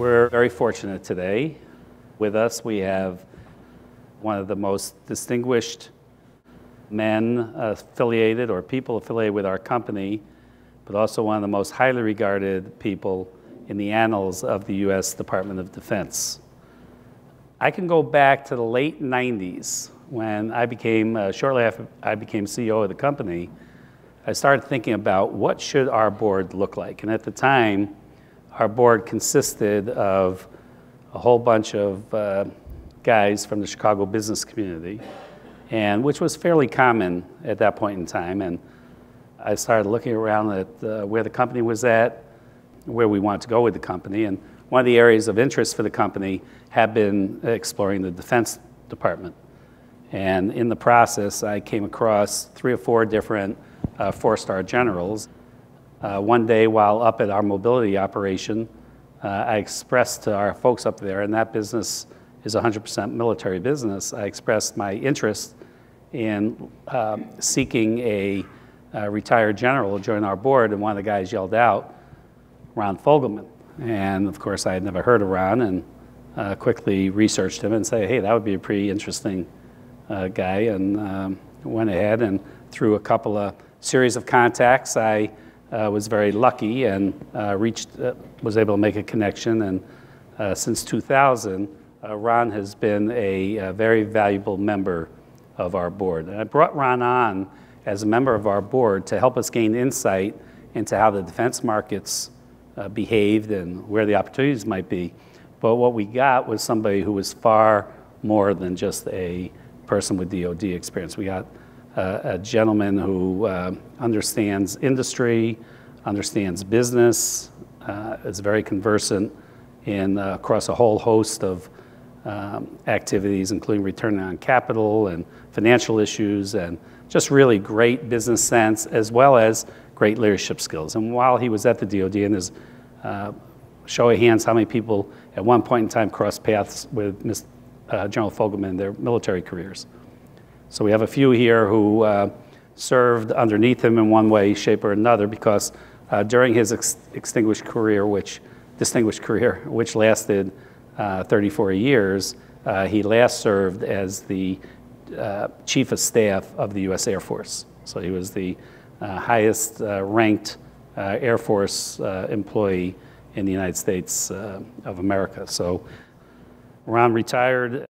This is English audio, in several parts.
We're very fortunate today. With us, we have one of the most distinguished men affiliated or people affiliated with our company, but also one of the most highly regarded people in the annals of the U.S. Department of Defense. I can go back to the late 90s when I became, uh, shortly after I became CEO of the company, I started thinking about what should our board look like. And at the time, our board consisted of a whole bunch of uh, guys from the Chicago business community, and which was fairly common at that point in time. And I started looking around at uh, where the company was at, where we wanted to go with the company. And one of the areas of interest for the company had been exploring the Defense Department. And in the process, I came across three or four different uh, four-star generals. Uh, one day while up at our mobility operation, uh, I expressed to our folks up there, and that business is 100% military business, I expressed my interest in um, seeking a, a, retired general to join our board, and one of the guys yelled out, Ron Fogleman. And of course, I had never heard of Ron, and uh, quickly researched him and said, hey, that would be a pretty interesting uh, guy, and um, went ahead and through a couple of series of contacts, I uh, was very lucky and uh, reached, uh, was able to make a connection. And uh, since 2000, uh, Ron has been a, a, very valuable member of our board. And I brought Ron on as a member of our board to help us gain insight into how the defense markets uh, behaved and where the opportunities might be. But what we got was somebody who was far more than just a person with DoD experience. We got a gentleman who uh, understands industry, understands business, uh, is very conversant in uh, across a whole host of um, activities, including return on capital and financial issues, and just really great business sense as well as great leadership skills. And while he was at the DoD, and there's uh, show of hands how many people at one point in time crossed paths with uh, General Fogleman in their military careers. So we have a few here who uh, served underneath him in one way, shape, or another because uh, during his ex extinguished career, which distinguished career, which lasted uh, 34 years, uh, he last served as the uh, chief of staff of the U.S. Air Force. So he was the highest ranked Air Force employee in the United States of America. So Ron retired.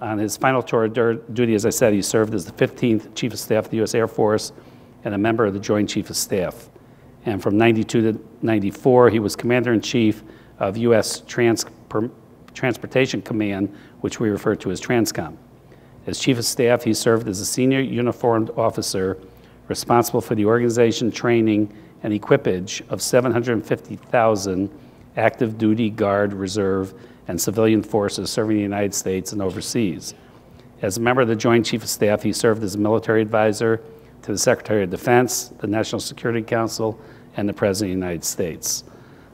On his final tour of duty, as I said, he served as the 15th Chief of Staff of the U.S. Air Force and a member of the Joint Chief of Staff. And from 92 to 94, he was Commander-in-Chief of U.S. Trans Transportation Command, which we refer to as TRANSCOM. As Chief of Staff, he served as a senior uniformed officer responsible for the organization, training, and equipage of 750,000 active duty guard, reserve, and civilian forces serving the United States and overseas. As a member of the Joint Chief of Staff, he served as a military advisor to the Secretary of Defense, the National Security Council, and the President of the United States.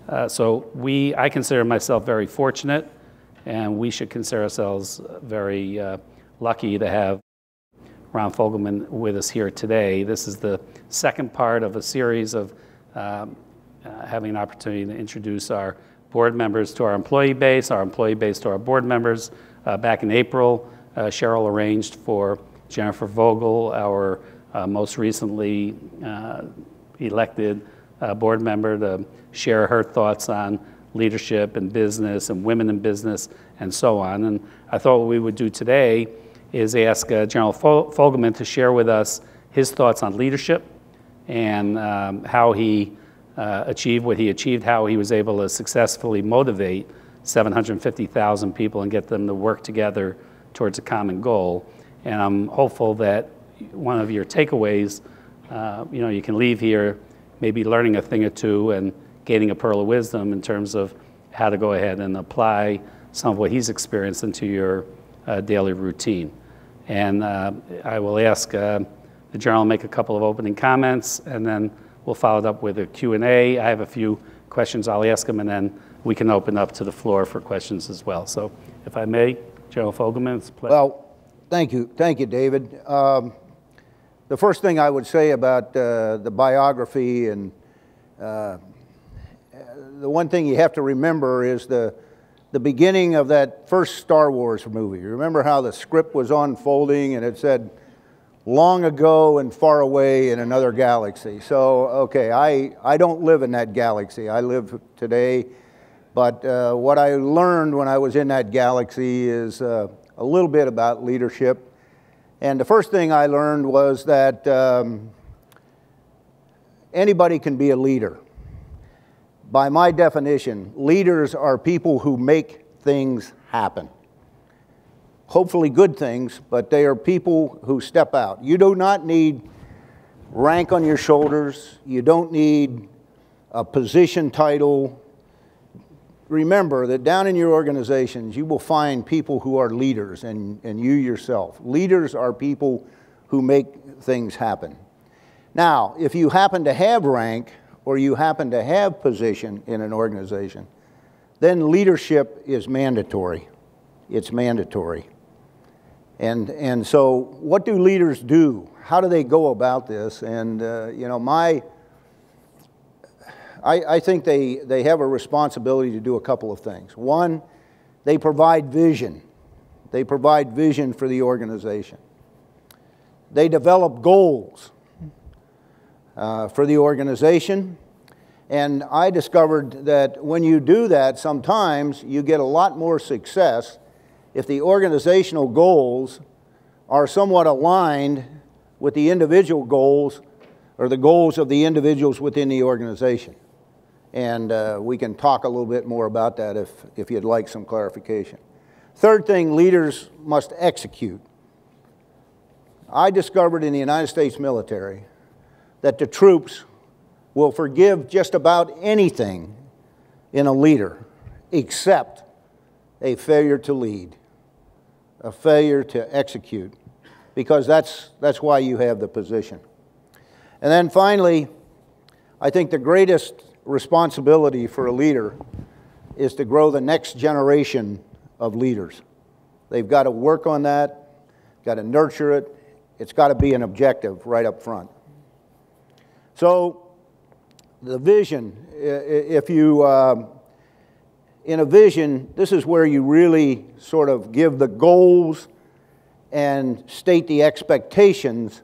Uh, so we, I consider myself very fortunate, and we should consider ourselves very uh, lucky to have Ron Fogleman with us here today. This is the second part of a series of um, uh, having an opportunity to introduce our board members to our employee base, our employee base to our board members. Uh, back in April, uh, Cheryl arranged for Jennifer Vogel, our uh, most recently uh, elected uh, board member, to share her thoughts on leadership and business and women in business and so on. And I thought what we would do today is ask uh, General Fogleman to share with us his thoughts on leadership and um, how he uh, achieved what he achieved, how he was able to successfully motivate 750,000 people and get them to work together towards a common goal. And I'm hopeful that one of your takeaways, uh, you know, you can leave here maybe learning a thing or two and gaining a pearl of wisdom in terms of how to go ahead and apply some of what he's experienced into your uh, daily routine. And uh, I will ask uh, the general make a couple of opening comments and then We'll follow it up with a Q&A. I have a few questions I'll ask them, and then we can open up to the floor for questions as well. So if I may, General Fogleman, it's a pleasure. Well, thank you. Thank you, David. Um, the first thing I would say about uh, the biography and uh, the one thing you have to remember is the, the beginning of that first Star Wars movie. Remember how the script was unfolding and it said, long ago and far away in another galaxy. So, okay, I, I don't live in that galaxy. I live today. But uh, what I learned when I was in that galaxy is uh, a little bit about leadership. And the first thing I learned was that um, anybody can be a leader. By my definition, leaders are people who make things happen hopefully good things, but they are people who step out. You do not need rank on your shoulders, you don't need a position title. Remember that down in your organizations, you will find people who are leaders, and, and you yourself. Leaders are people who make things happen. Now, if you happen to have rank or you happen to have position in an organization, then leadership is mandatory. It's mandatory. And, and so, what do leaders do? How do they go about this? And, uh, you know, my, I, I think they, they have a responsibility to do a couple of things. One, they provide vision, they provide vision for the organization. They develop goals uh, for the organization. And I discovered that when you do that, sometimes you get a lot more success if the organizational goals are somewhat aligned with the individual goals or the goals of the individuals within the organization. And uh, we can talk a little bit more about that if, if you'd like some clarification. Third thing, leaders must execute. I discovered in the United States military that the troops will forgive just about anything in a leader except a failure to lead a failure to execute, because that's, that's why you have the position. And then finally, I think the greatest responsibility for a leader is to grow the next generation of leaders. They've got to work on that, got to nurture it, it's got to be an objective right up front. So, the vision, if you. Uh, in a vision, this is where you really sort of give the goals and state the expectations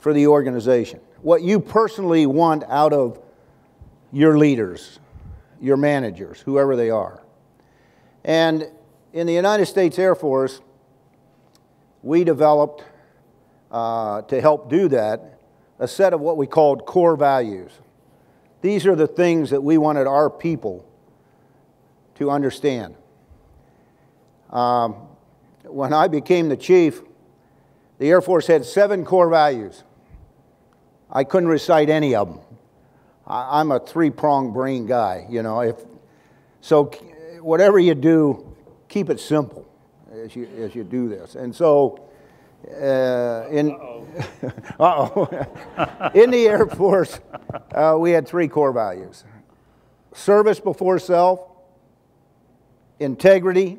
for the organization. What you personally want out of your leaders, your managers, whoever they are. And in the United States Air Force, we developed, uh, to help do that, a set of what we called core values. These are the things that we wanted our people to understand. Um, when I became the chief, the Air Force had seven core values. I couldn't recite any of them. I, am a three-pronged brain guy, you know. If so, whatever you do, keep it simple as you as you do this. And so, uh, in uh-oh. in the Air Force, uh, we had three core values: service before self, integrity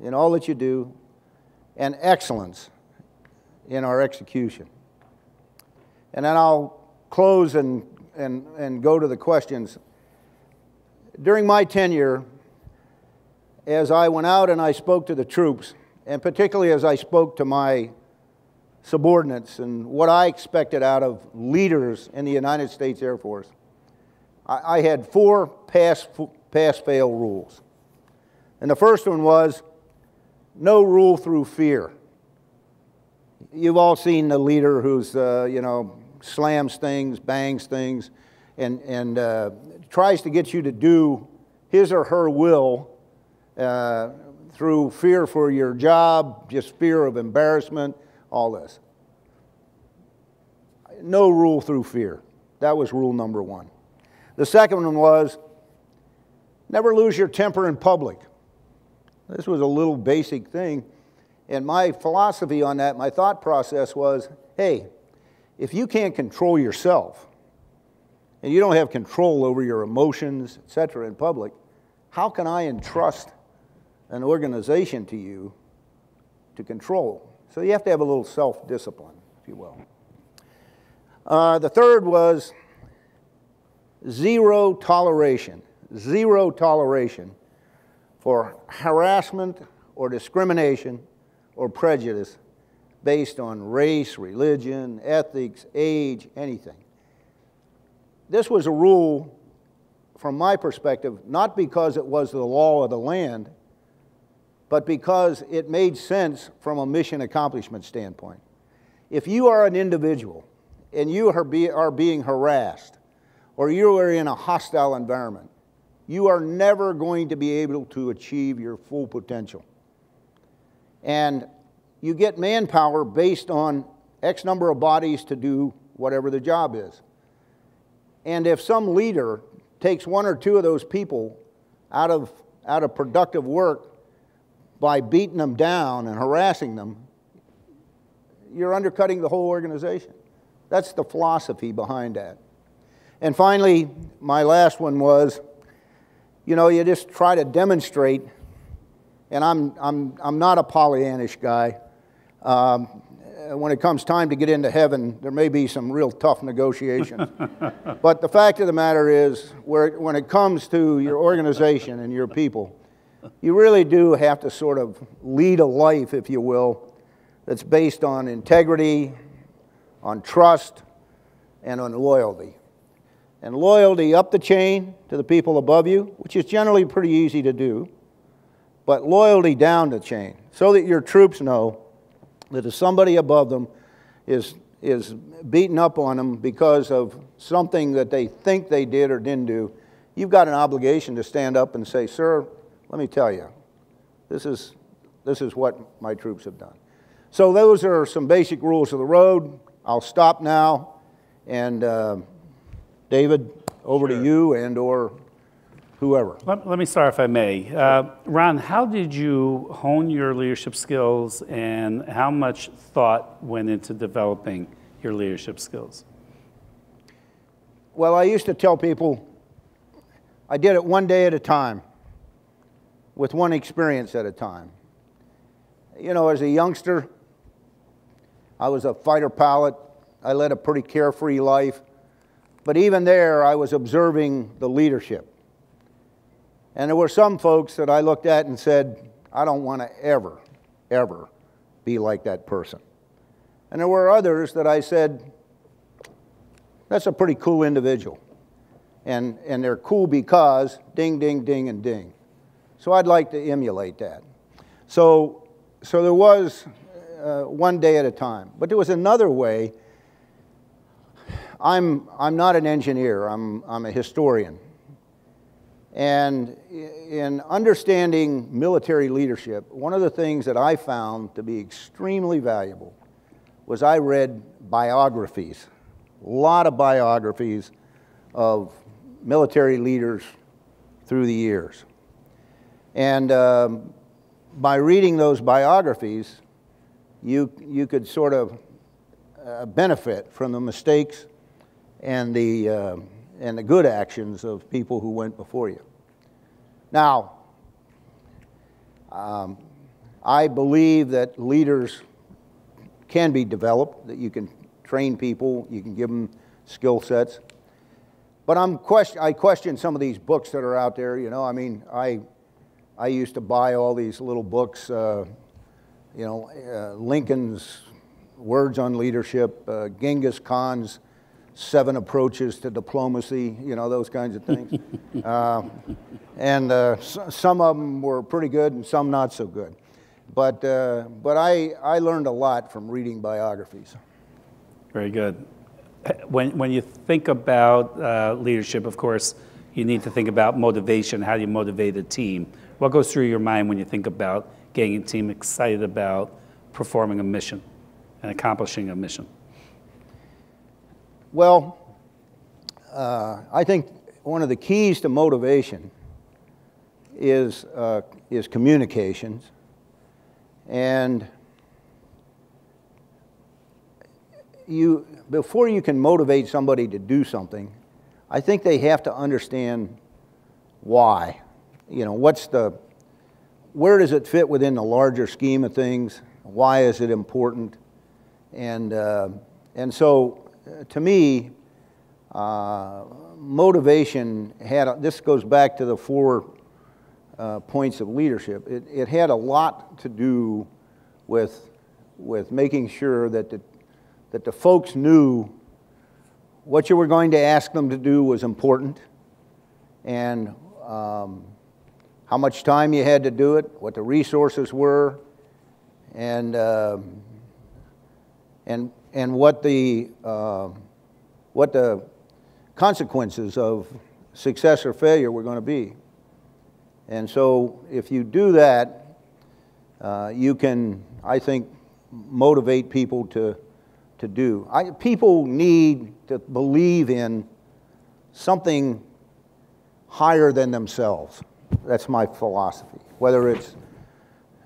in all that you do, and excellence in our execution. And then I'll close and, and, and go to the questions. During my tenure, as I went out and I spoke to the troops, and particularly as I spoke to my subordinates and what I expected out of leaders in the United States Air Force, I, I had four pass, pass fail rules. And the first one was no rule through fear. You've all seen the leader who's, uh, you know, slams things, bangs things, and, and uh, tries to get you to do his or her will uh, through fear for your job, just fear of embarrassment, all this. No rule through fear. That was rule number one. The second one was never lose your temper in public. This was a little basic thing. And my philosophy on that, my thought process was hey, if you can't control yourself and you don't have control over your emotions, et cetera, in public, how can I entrust an organization to you to control? So you have to have a little self discipline, if you will. Uh, the third was zero toleration. zero toleration for harassment or discrimination or prejudice based on race, religion, ethics, age, anything. This was a rule, from my perspective, not because it was the law of the land, but because it made sense from a mission accomplishment standpoint. If you are an individual and you are, be, are being harassed or you are in a hostile environment, you are never going to be able to achieve your full potential. And you get manpower based on X number of bodies to do whatever the job is. And if some leader takes one or two of those people out of, out of productive work by beating them down and harassing them, you're undercutting the whole organization. That's the philosophy behind that. And finally, my last one was you know, you just try to demonstrate, and I'm, I'm, I'm not a Pollyannish guy. Um, when it comes time to get into heaven, there may be some real tough negotiations. but the fact of the matter is, where, when it comes to your organization and your people, you really do have to sort of lead a life, if you will, that's based on integrity, on trust, and on loyalty. And loyalty up the chain to the people above you, which is generally pretty easy to do, but loyalty down the chain so that your troops know that if somebody above them is, is beating up on them because of something that they think they did or didn't do, you've got an obligation to stand up and say, Sir, let me tell you, this is, this is what my troops have done. So, those are some basic rules of the road. I'll stop now. And uh, David, over sure. to you and or whoever. Let, let me start, if I may. Uh, Ron, how did you hone your leadership skills and how much thought went into developing your leadership skills? Well, I used to tell people I did it one day at a time with one experience at a time. You know, as a youngster, I was a fighter pilot. I led a pretty carefree life. But even there, I was observing the leadership. And there were some folks that I looked at and said, I don't want to ever, ever be like that person. And there were others that I said, that's a pretty cool individual. And, and they're cool because ding, ding, ding, and ding. So I'd like to emulate that. So, so there was uh, one day at a time. But there was another way. I'm, I'm not an engineer, I'm, I'm a historian. And in understanding military leadership, one of the things that I found to be extremely valuable was I read biographies, a lot of biographies of military leaders through the years. And um, by reading those biographies, you, you could sort of uh, benefit from the mistakes and the, uh, and the good actions of people who went before you. Now, um, I believe that leaders can be developed, that you can train people, you can give them skill sets. But I'm question, I question some of these books that are out there. You know, I mean, I I used to buy all these little books, uh, you know, uh, Lincoln's Words on Leadership, uh, Genghis Khan's Seven Approaches to Diplomacy, you know, those kinds of things. Uh, and uh, some of them were pretty good and some not so good. But, uh, but I, I learned a lot from reading biographies. Very good. When, when you think about leadership, of course, you need to think about motivation. How do you motivate a team? What goes through your mind when you think about getting a team excited about performing a mission and accomplishing a mission? Well, uh, I think one of the keys to motivation is, uh, is communications. And you, before you can motivate somebody to do something, I think they have to understand why you know, what's the, where does it fit within the larger scheme of things? Why is it important? And, uh, and so, to me, uh, motivation had, a, this goes back to the four uh, points of leadership. It, it had a lot to do with, with making sure that the, that the folks knew what you were going to ask them to do was important and um, how much time you had to do it, what the resources were, and, uh, and, and what, the, uh, what the consequences of success or failure were going to be. And so if you do that, uh, you can, I think, motivate people to, to do. I, people need to believe in something higher than themselves. That's my philosophy. Whether it's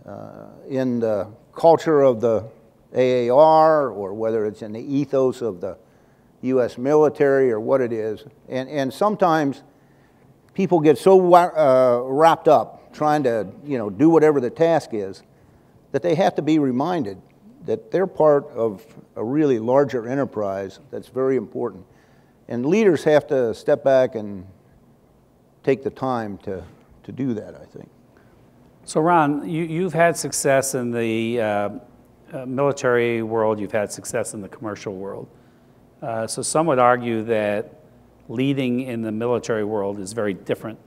uh, in the culture of the AAR or whether it's in the ethos of the U.S. military or what it is. And, and sometimes people get so uh, wrapped up trying to you know, do whatever the task is that they have to be reminded that they're part of a really larger enterprise that's very important. And leaders have to step back and take the time to, to do that, I think. So, Ron, you, you've had success in the uh, uh, military world, you've had success in the commercial world. Uh, so, some would argue that leading in the military world is very different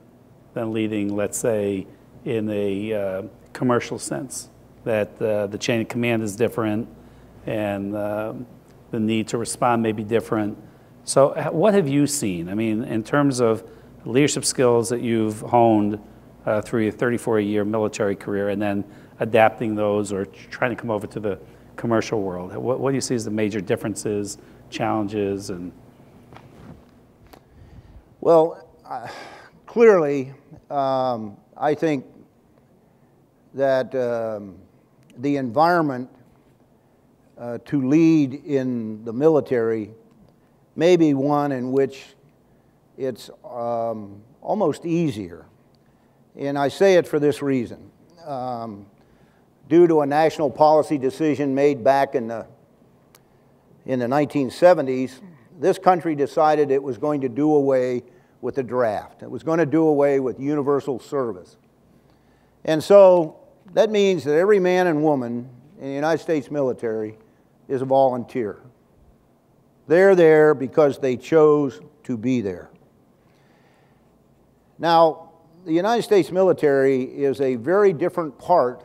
than leading, let's say, in a uh, commercial sense. That uh, the chain of command is different and uh, the need to respond may be different. So, what have you seen? I mean, in terms of leadership skills that you've honed through your 34 year military career and then adapting those or trying to come over to the commercial world? What, what do you see as the major differences, challenges, and? Well, uh, clearly, um, I think that um, the environment uh, to lead in the military may be one in which it's um, almost easier. And I say it for this reason. Um, due to a national policy decision made back in the, in the 1970s, this country decided it was going to do away with the draft. It was going to do away with universal service. And so that means that every man and woman in the United States military is a volunteer. They're there because they chose to be there. Now, the United States military is a very different part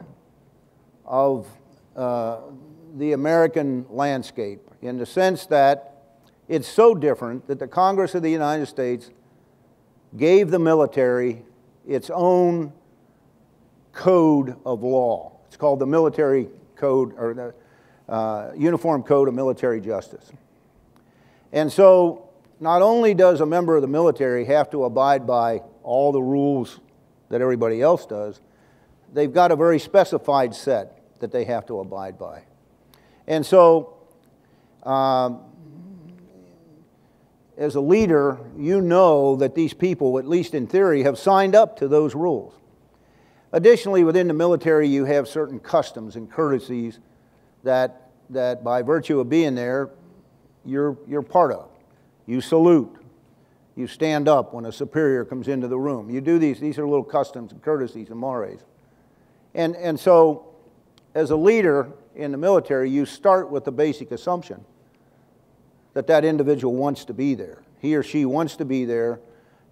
of uh, the American landscape in the sense that it's so different that the Congress of the United States gave the military its own code of law. It's called the Military Code or the uh, Uniform Code of Military Justice. And so, not only does a member of the military have to abide by all the rules that everybody else does, they've got a very specified set that they have to abide by. And so, um, as a leader, you know that these people, at least in theory, have signed up to those rules. Additionally, within the military, you have certain customs and courtesies that, that by virtue of being there, you're, you're part of. You salute, you stand up when a superior comes into the room. You do these, these are little customs and courtesies and mores. And, and so, as a leader in the military, you start with the basic assumption that that individual wants to be there. He or she wants to be there,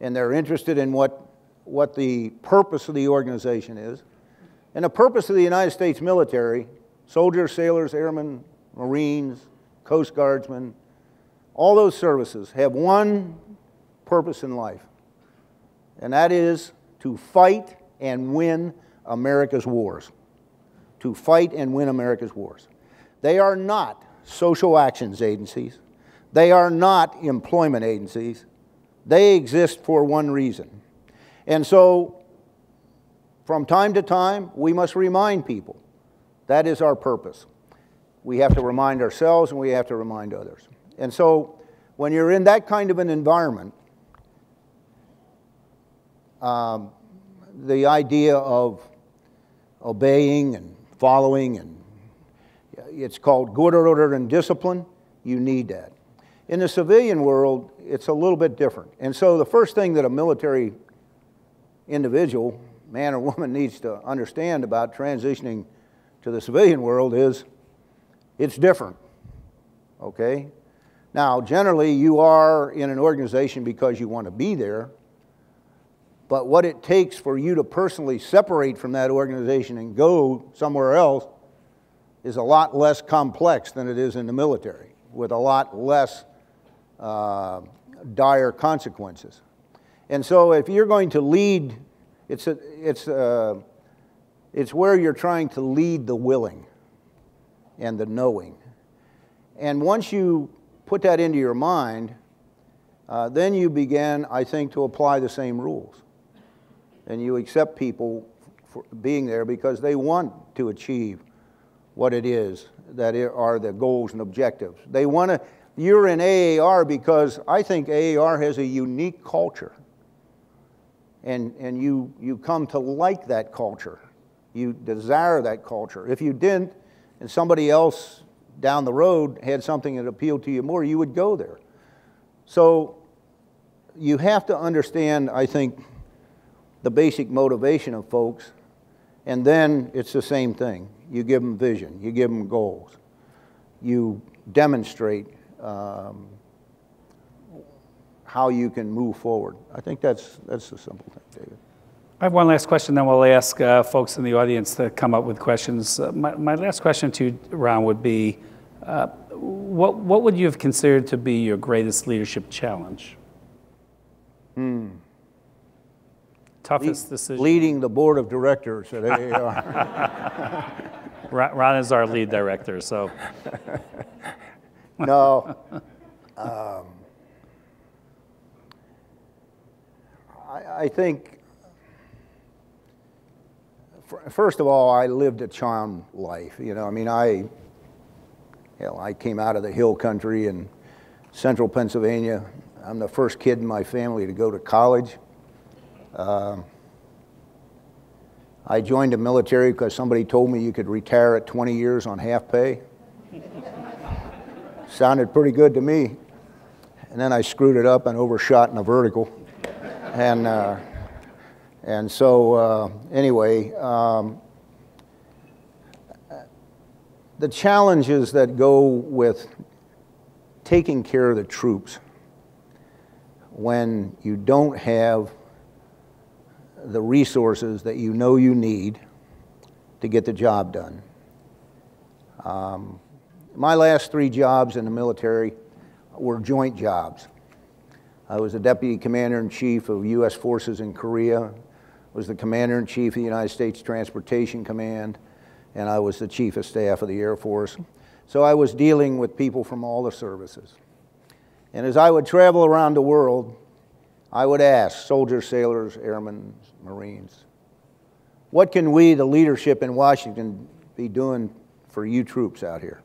and they're interested in what, what the purpose of the organization is. And the purpose of the United States military soldiers, sailors, airmen, Marines, Coast Guardsmen, all those services have one purpose in life, and that is to fight and win America's wars. To fight and win America's wars. They are not social actions agencies. They are not employment agencies. They exist for one reason. And so, from time to time, we must remind people that is our purpose. We have to remind ourselves and we have to remind others. And so, when you're in that kind of an environment, um, the idea of obeying and following, and it's called good order and discipline. You need that. In the civilian world, it's a little bit different. And so the first thing that a military individual, man or woman, needs to understand about transitioning to the civilian world is it's different. Okay? Now, generally, you are in an organization because you want to be there, but what it takes for you to personally separate from that organization and go somewhere else is a lot less complex than it is in the military, with a lot less uh, dire consequences. And so, if you're going to lead, it's, a, it's, a, uh, it's where you're trying to lead the willing and the knowing. And once you put that into your mind, uh, then you begin, I think, to apply the same rules. And you accept people for being there because they want to achieve what it is that are the goals and objectives. They want to, you're in AAR because I think AAR has a unique culture. And, and you, you come to like that culture. You desire that culture. If you didn't, and somebody else down the road had something that appealed to you more, you would go there. So you have to understand, I think, the basic motivation of folks, and then it's the same thing. You give them vision, you give them goals, you demonstrate um, how you can move forward. I think that's, that's the simple thing, David. I have one last question, then we'll ask uh, folks in the audience to come up with questions. Uh, my, my, last question to you, Ron, would be uh, what, what would you have considered to be your greatest leadership challenge? Hmm. Toughest decision? Leading the board of directors at AAR. Ron is our lead director, so. no. Um, I, I think, first of all, I lived a charmed life. You know, I mean, I, hell, I came out of the hill country in central Pennsylvania. I'm the first kid in my family to go to college. Uh, I joined the military because somebody told me you could retire at 20 years on half pay. Sounded pretty good to me. And then I screwed it up and overshot in a vertical. and, uh, and so, uh, anyway, um, the challenges that go with taking care of the troops when you don't have the resources that you know you need to get the job done. Um, my last three jobs in the military were joint jobs. I was the deputy commander in chief of U.S. forces in Korea, was the commander in chief of the United States Transportation Command, and I was the chief of staff of the Air Force. So I was dealing with people from all the services. And as I would travel around the world, I would ask soldiers, sailors, airmen, Marines, what can we, the leadership in Washington, be doing for you troops out here?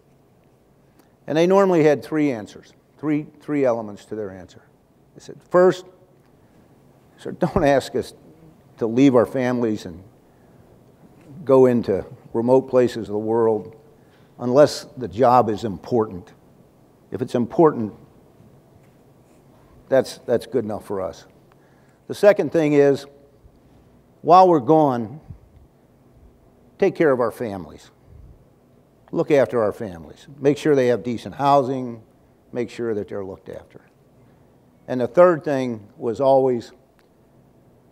And they normally had three answers, three, three elements to their answer. They said, first, sir, don't ask us to leave our families and go into remote places of the world unless the job is important. If it's important, that's, that's good enough for us. The second thing is, while we're gone, take care of our families. Look after our families. Make sure they have decent housing. Make sure that they're looked after. And the third thing was always,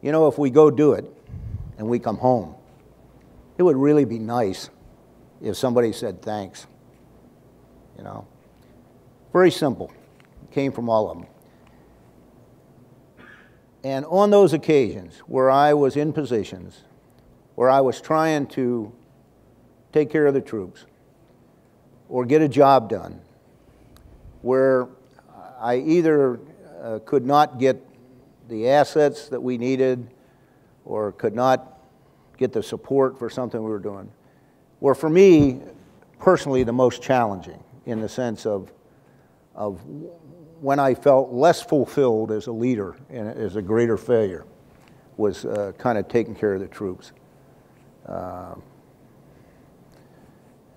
you know, if we go do it and we come home, it would really be nice if somebody said thanks. You know, very simple. Came from all of them. And on those occasions where I was in positions where I was trying to take care of the troops or get a job done, where I either uh, could not get the assets that we needed or could not get the support for something we were doing, were for me personally the most challenging in the sense of, of when I felt less fulfilled as a leader and as a greater failure was uh, kind of taking care of the troops. Uh,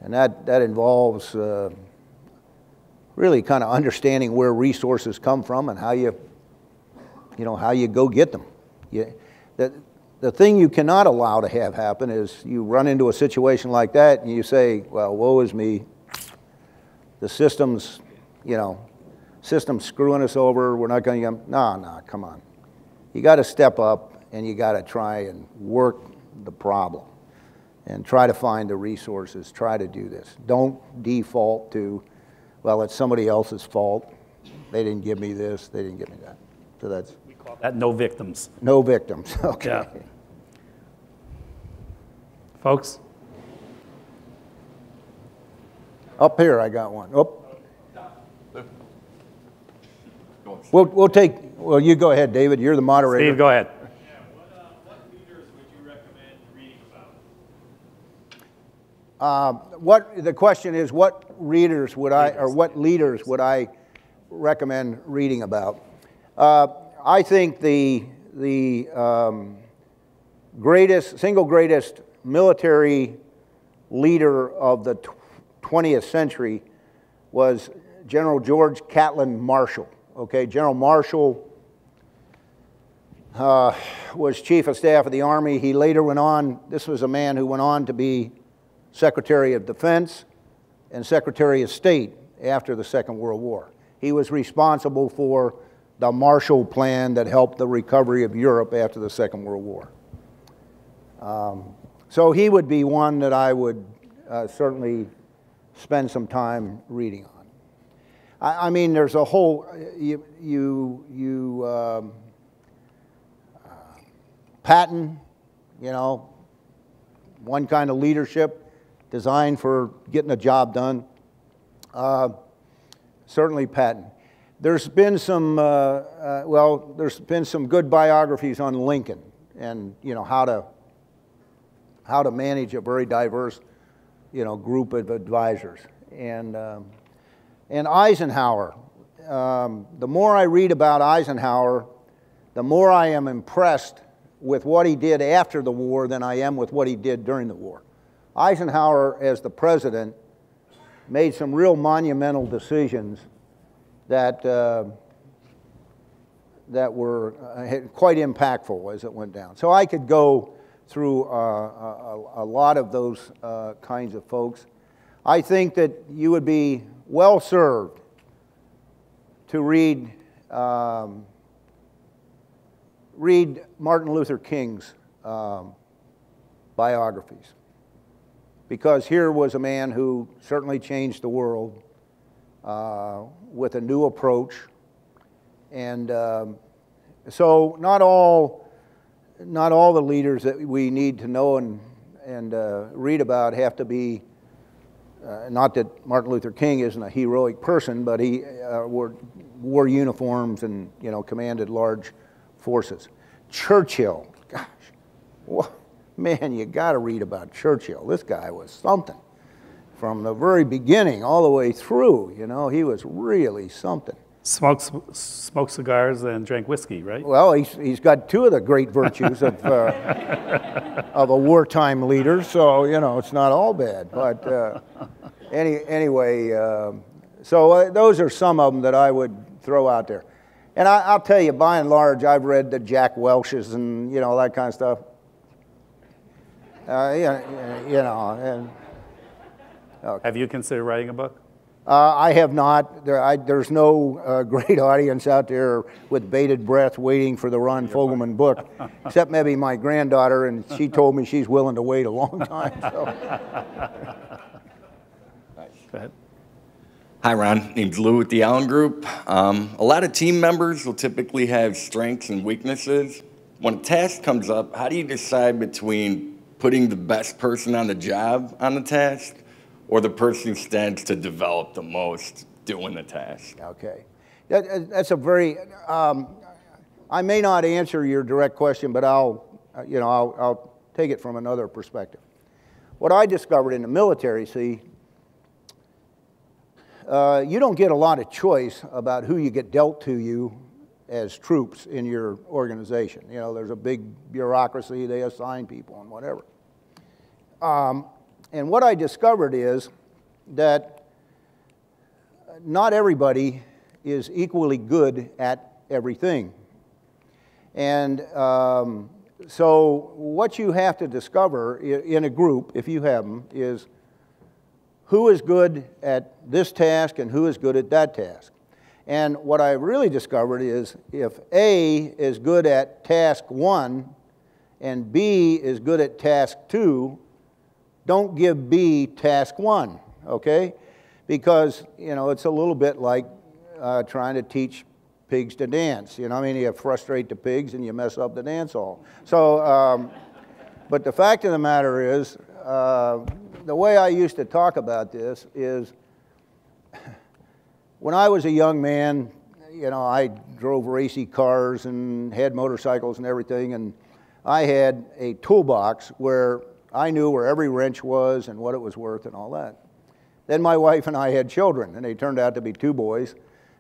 and that, that involves uh, really kind of understanding where resources come from and how you, you know, how you go get them. You, the, the thing you cannot allow to have happen is you run into a situation like that and you say, well, woe is me. The system's, you know, system's screwing us over. We're not going to get, no, no, come on. You got to step up and you got to try and work the problem and try to find the resources, try to do this. Don't default to, well, it's somebody else's fault. They didn't give me this, they didn't give me that. So that's We call that no victims. no victims. Okay. Yeah. Folks? Up here, I got one. Oh. We'll, we'll take, well, you go ahead, David. You're the moderator. Steve, go ahead. Yeah, what, uh, what leaders would you recommend reading about? What, the question is, what readers would I, or what leaders would I recommend reading about? Uh, I think the, the um, greatest, single greatest military leader of the tw- 20th century was General George Catlett Marshall. Okay, General Marshall uh, was chief of staff of the Army. He later went on, this was a man who went on to be Secretary of Defense and Secretary of State after the Second World War. He was responsible for the Marshall Plan that helped the recovery of Europe after the Second World War. Um, so he would be one that I would uh, certainly spend some time reading on. I, I mean, there's a whole, you, you, you um, Patton, you know, one kind of leadership designed for getting a job done. Uh, certainly Patton. There's been some, uh, uh, well, there's been some good biographies on Lincoln and, you know, how to, how to manage a very diverse, you know, group of advisors. And, um, and Eisenhower, um, the more I read about Eisenhower, the more I am impressed with what he did after the war than I am with what he did during the war. Eisenhower, as the president, made some real monumental decisions that, uh, that were uh, quite impactful as it went down. So I could go through uh, a, a, lot of those uh, kinds of folks. I think that you would be well served to read um, read Martin Luther King's um, biographies. Because here was a man who certainly changed the world uh, with a new approach. And um, so, not all, not all the leaders that we need to know and, and uh, read about have to be, uh, not that Martin Luther King isn't a heroic person, but he uh, wore, wore uniforms and you know, commanded large forces. Churchill, gosh, what, man, you got to read about Churchill. This guy was something from the very beginning all the way through. You know, he was really something. Smoked, smoked cigars and drank whiskey, right? Well, he's, he's got two of the great virtues of, uh, of a wartime leader, so, you know, it's not all bad. But uh, any, anyway, uh, so uh, those are some of them that I would throw out there. And I, will tell you, by and large, I've read the Jack Welches and, you know, that kind of stuff. Uh, you, you know, and, okay. Have you considered writing a book? Uh, I have not. There, I, there's no uh, great audience out there with bated breath waiting for the Ron Fogleman book, except maybe my granddaughter, and she told me she's willing to wait a long time. So. Go ahead. Hi, Ron. Name's Lou with the Allen Group. Um, a lot of team members will typically have strengths and weaknesses. When a task comes up, how do you decide between putting the best person on the job on the task or the person who stands to develop the most doing the task? Okay. That, that's a very, um, I may not answer your direct question, but I'll, you know, I'll, I'll take it from another perspective. What I discovered in the military, see, uh, you don't get a lot of choice about who you get dealt to you as troops in your organization. You know, there's a big bureaucracy, they assign people and whatever. Um, and what I discovered is that not everybody is equally good at everything. And um, so, what you have to discover in a group, if you have them, is who is good at this task and who is good at that task. And what I really discovered is if A is good at task one and B is good at task two, don't give B task one, okay? Because, you know, it's a little bit like uh, trying to teach pigs to dance. You know, I mean, you frustrate the pigs and you mess up the dance hall. So, um, but the fact of the matter is, uh, the way I used to talk about this is when I was a young man, you know, I drove racy cars and had motorcycles and everything, and I had a toolbox where I knew where every wrench was and what it was worth and all that. Then my wife and I had children, and they turned out to be two boys,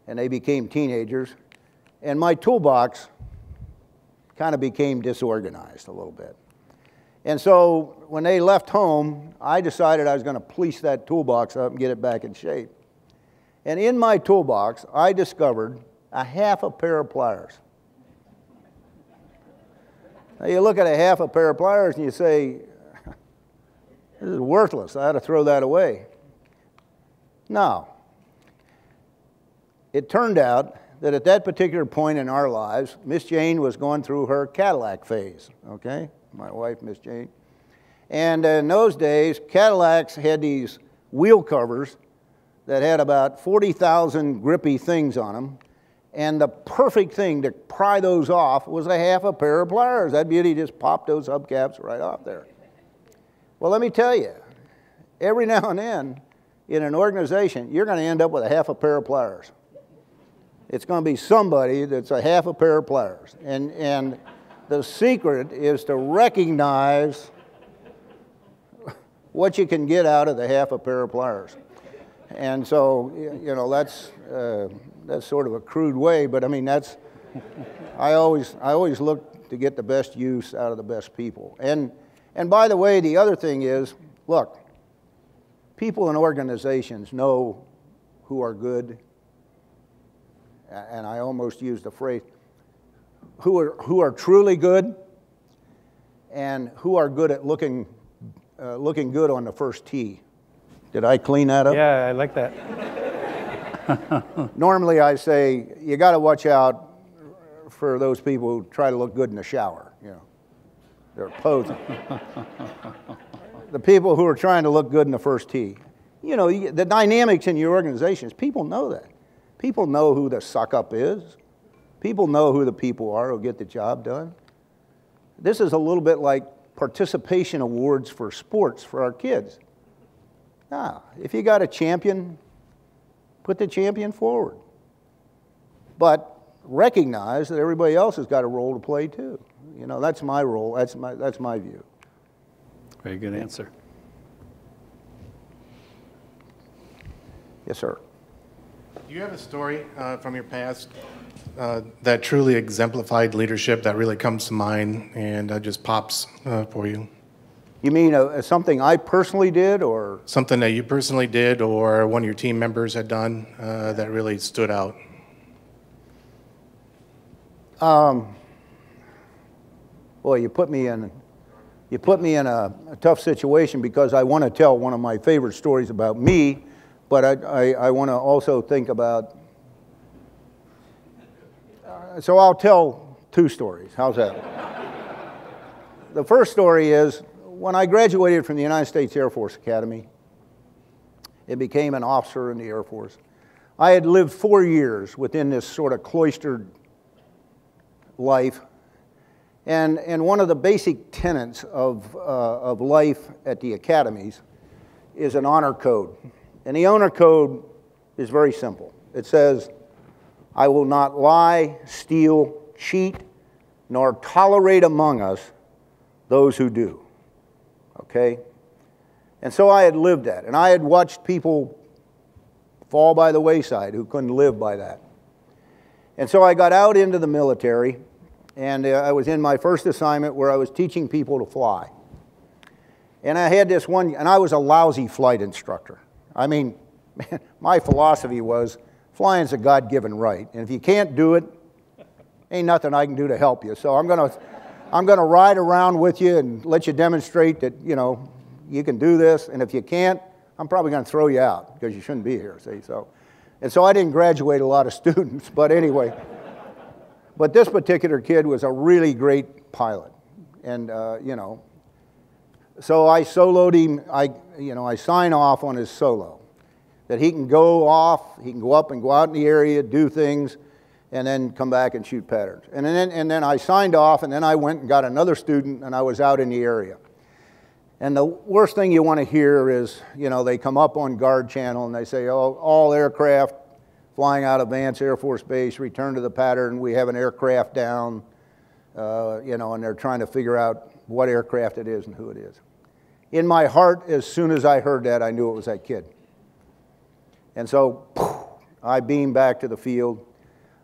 and they became teenagers. And my toolbox kind of became disorganized a little bit. And so when they left home, I decided I was going to police that toolbox up and get it back in shape. And in my toolbox, I discovered a half a pair of pliers. Now you look at a half a pair of pliers and you say, this is worthless. I ought to throw that away. No. It turned out that at that particular point in our lives, Miss Jane was going through her Cadillac phase, okay? My wife, Miss Jane. And in those days, Cadillacs had these wheel covers that had about 40,000 grippy things on them. And the perfect thing to pry those off was a half a pair of pliers. That beauty just popped those hubcaps right off there. Well, let me tell you, every now and then in an organization, you're going to end up with a half a pair of pliers. It's going to be somebody that's a half a pair of pliers. And, and the secret is to recognize what you can get out of the half a pair of pliers. And so, you know, that's, uh, that's sort of a crude way, but I mean, that's, I always, I always look to get the best use out of the best people. And, and by the way, the other thing is, look, people and organizations know who are good, and I almost used the phrase, who are, who are truly good and who are good at looking, uh, looking good on the first tee. Did I clean that up? Yeah, I like that. Normally I say, you got to watch out for those people who try to look good in the shower. They're posing. the people who are trying to look good in the first tee. You know, the dynamics in your organizations, people know that. People know who the suck up is. People know who the people are who get the job done. This is a little bit like participation awards for sports for our kids. Now, if you got a champion, put the champion forward. But recognize that everybody else has got a role to play too. You know, that's my role, that's my, that's my view. Very good answer. Yes, sir. Do you have a story uh, from your past uh, that truly exemplified leadership that really comes to mind and uh, just pops uh, for you? You mean uh, something I personally did, or? Something that you personally did, or one of your team members had done uh, that really stood out? Um, well, you put me in, you put me in a, a tough situation because I want to tell one of my favorite stories about me, but I, I, I want to also think about. Uh, so I'll tell two stories. How's that? the first story is when I graduated from the United States Air Force Academy and became an officer in the Air Force, I had lived four years within this sort of cloistered life. And, and one of the basic tenets of, uh, of life at the academies is an honor code. And the honor code is very simple. It says, I will not lie, steal, cheat, nor tolerate among us those who do okay? And so I had lived that, and I had watched people fall by the wayside who couldn't live by that. And so I got out into the military, and uh, I was in my first assignment where I was teaching people to fly. And I had this one, and I was a lousy flight instructor. I mean, man, my philosophy was flying's a God given right. And if you can't do it, ain't nothing I can do to help you. So I'm going to. I'm going to ride around with you and let you demonstrate that, you know, you can do this. And if you can't, I'm probably going to throw you out because you shouldn't be here, see? So, and so I didn't graduate a lot of students, but anyway. But this particular kid was a really great pilot. And, uh, you know, so I soloed him, I, you know, I sign off on his solo. That he can go off, he can go up and go out in the area, do things, and then come back and shoot patterns. And then, and then I signed off, and then I went and got another student, and I was out in the area. And the worst thing you want to hear is, you know, they come up on guard channel and they say, oh, all aircraft flying out of Vance Air Force Base, return to the pattern. We have an aircraft down, uh, you know, and they're trying to figure out what aircraft it is and who it is. In my heart, as soon as I heard that, I knew it was that kid. And so I beamed back to the field.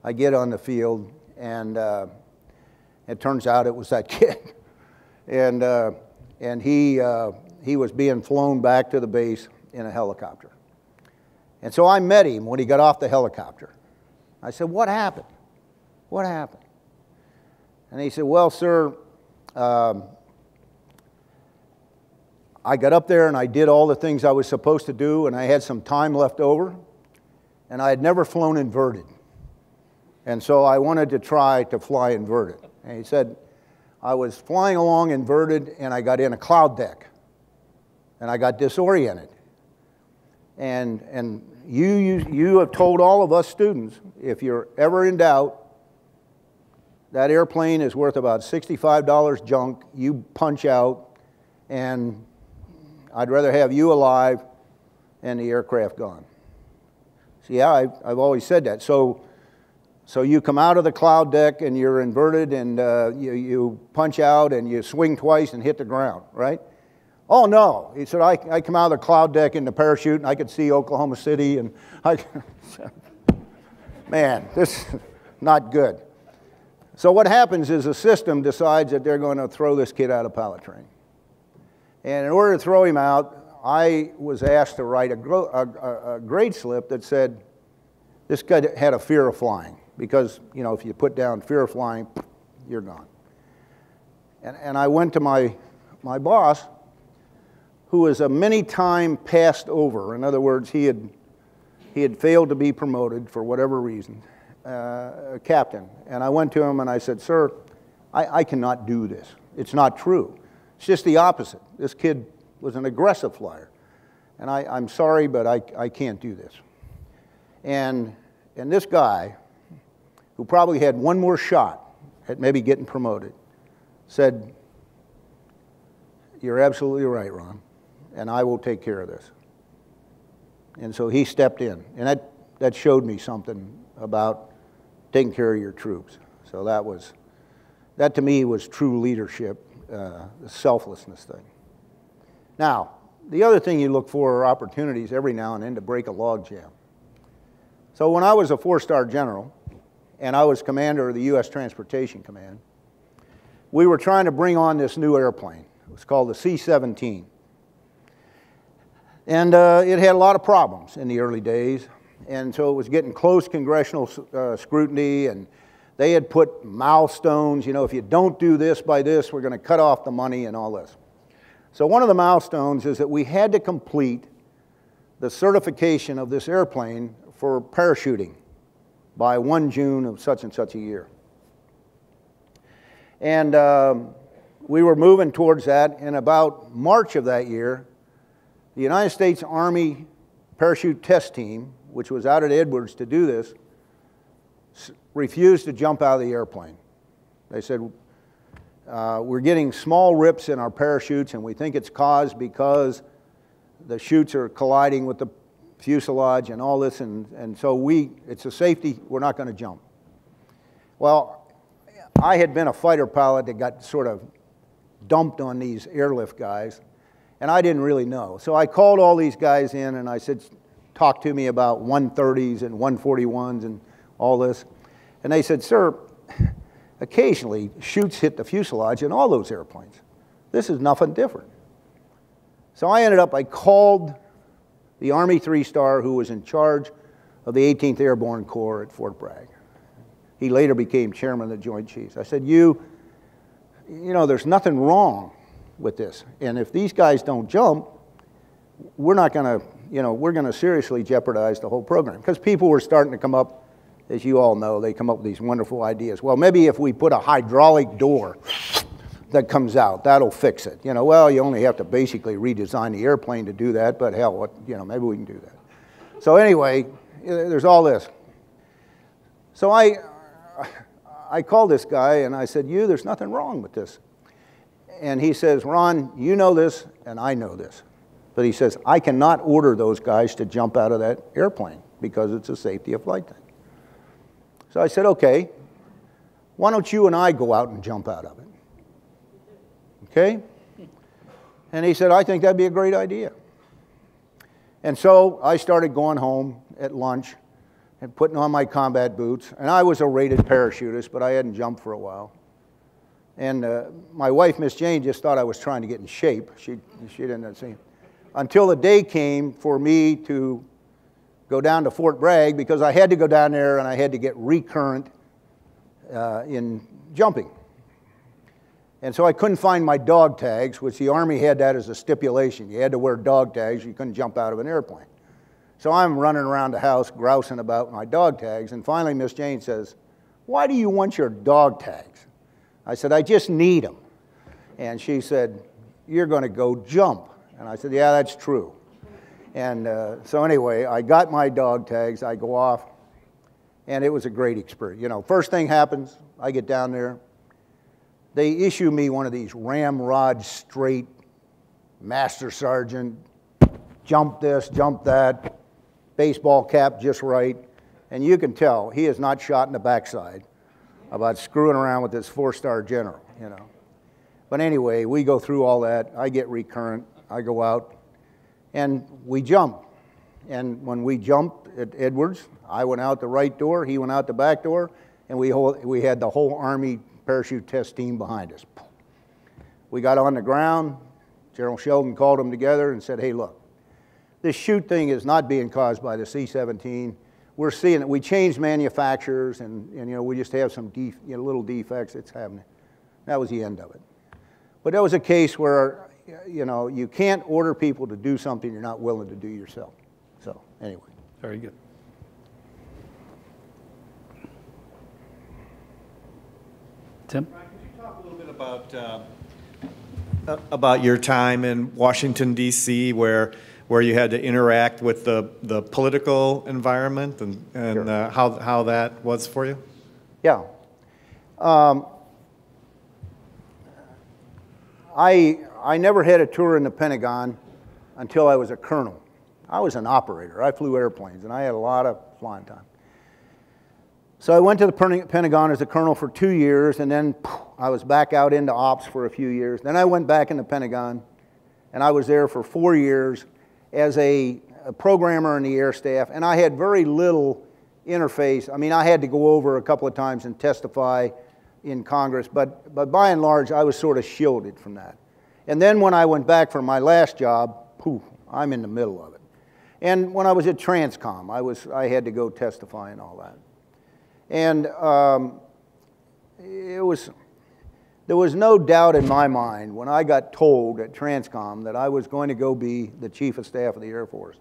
I get on the field, and uh, it turns out it was that kid. and, uh, and he, uh, he was being flown back to the base in a helicopter. And so I met him when he got off the helicopter. I said, What happened? What happened? And he said, Well, sir, um, I got up there and I did all the things I was supposed to do, and I had some time left over, and I had never flown inverted. And so I wanted to try to fly inverted. And he said, I was flying along inverted and I got in a cloud deck and I got disoriented. And, and you, you, you have told all of us students if you're ever in doubt, that airplane is worth about $65 junk. You punch out, and I'd rather have you alive and the aircraft gone. See, yeah, I've, I've always said that. So so you come out of the cloud deck and you're inverted and uh, you, you punch out and you swing twice and hit the ground, right? Oh no, he said, I, I come out of the cloud deck in the parachute and I could see Oklahoma City and I, man, this is not good. So what happens is the system decides that they're going to throw this kid out of pilot training. And in order to throw him out, I was asked to write a, a, a grade slip that said, this guy had a fear of flying because, you know, if you put down fear of flying, you're gone. And, and I went to my, my boss, who was a many time passed over. In other words, he had, he had failed to be promoted for whatever reason, uh, a captain. And I went to him and I said, Sir, I, I cannot do this. It's not true. It's just the opposite. This kid was an aggressive flyer. And I, I'm sorry, but I, I can't do this. And, and this guy, who probably had one more shot at maybe getting promoted, said, You're absolutely right, Ron, and I will take care of this. And so he stepped in, and that, that showed me something about taking care of your troops. So that was, that to me was true leadership, uh, the selflessness thing. Now, the other thing you look for are opportunities every now and then to break a logjam. So when I was a four star general, and I was commander of the U.S. Transportation Command, we were trying to bring on this new airplane. It was called the C 17. And uh, it had a lot of problems in the early days. And so it was getting close congressional uh, scrutiny, and they had put milestones. You know, if you don't do this by this, we're going to cut off the money and all this. So, one of the milestones is that we had to complete the certification of this airplane for parachuting by 1 June of such and such a year. And um, we were moving towards that. In about March of that year, the United States Army Parachute Test Team, which was out at Edwards to do this, refused to jump out of the airplane. They said, uh, We're getting small rips in our parachutes, and we think it's caused because the chutes are colliding with the fuselage and all this, and, and so we, it's a safety, we're not going to jump. Well, I had been a fighter pilot that got sort of dumped on these airlift guys, and I didn't really know. So I called all these guys in and I said, talk to me about 130s and 141s and all this. And they said, sir, occasionally chutes hit the fuselage in all those airplanes. This is nothing different. So I ended up, I called the Army three star who was in charge of the 18th Airborne Corps at Fort Bragg. He later became chairman of the Joint Chiefs. I said, You, you know, there's nothing wrong with this. And if these guys don't jump, we're not going to, you know, we're going to seriously jeopardize the whole program. Because people were starting to come up, as you all know, they come up with these wonderful ideas. Well, maybe if we put a hydraulic door that comes out, that'll fix it. You know, well, you only have to basically redesign the airplane to do that, but hell, what, you know, maybe we can do that. So anyway, eh, there's all this. So I, I called this guy and I said, you, there's nothing wrong with this. And he says, Ron, you know this and I know this. But he says, I cannot order those guys to jump out of that airplane because it's a safety of flight thing. So I said, okay, why don't you and I go out and jump out of it? Okay? And he said, I think that'd be a great idea. And so I started going home at lunch and putting on my combat boots. And I was a rated parachutist, but I hadn't jumped for a while. And uh, my wife, Miss Jane, just thought I was trying to get in shape. She, she didn't see. it. Until the day came for me to go down to Fort Bragg because I had to go down there and I had to get recurrent uh, in jumping. And so I couldn't find my dog tags, which the Army had that as a stipulation. You had to wear dog tags, you couldn't jump out of an airplane. So I'm running around the house grousing about my dog tags, and finally Miss Jane says, Why do you want your dog tags? I said, I just need them. And she said, You're going to go jump. And I said, Yeah, that's true. And uh, so anyway, I got my dog tags, I go off, and it was a great experience. You know, first thing happens, I get down there, they issue me one of these ramrod straight master sergeant, jump this, jump that, baseball cap just right. And you can tell he is not shot in the backside about screwing around with this four star general, you know. But anyway, we go through all that. I get recurrent. I go out and we jump. And when we jumped at Edwards, I went out the right door, he went out the back door, and we, we had the whole Army parachute test team behind us. We got on the ground. General Shelton called them together and said, hey, look, this chute thing is not being caused by the C-17. We're seeing it. We changed manufacturers, and, and you know, we just have some def, you know, little defects. It's happening. That was the end of it. But that was a case where, you know, you can't order people to do something you're not willing to do yourself. So anyway. Very good. Tim? Ron, could you talk a little bit about, uh, about your time in Washington DC where, where you had to interact with the, the political environment and, and Sure. uh, how, how that was for you? Yeah. Um, I, I never had a tour in the Pentagon until I was a colonel. I was an operator. I flew airplanes, and I had a lot of flying time. So I went to the Pentagon as a colonel for two years, and then phew, I was back out into ops for a few years. Then I went back in the Pentagon, and I was there for four years as a, a programmer in the air staff, and I had very little interface. I mean, I had to go over a couple of times and testify in Congress, but, but by and large, I was sort of shielded from that. And then when I went back for my last job, poof, I'm in the middle of it. And when I was at Transcom, I, was, I had to go testify and all that. And um, it was, there was no doubt in my mind when I got told at Transcom that I was going to go be the Chief of Staff of the Air Force,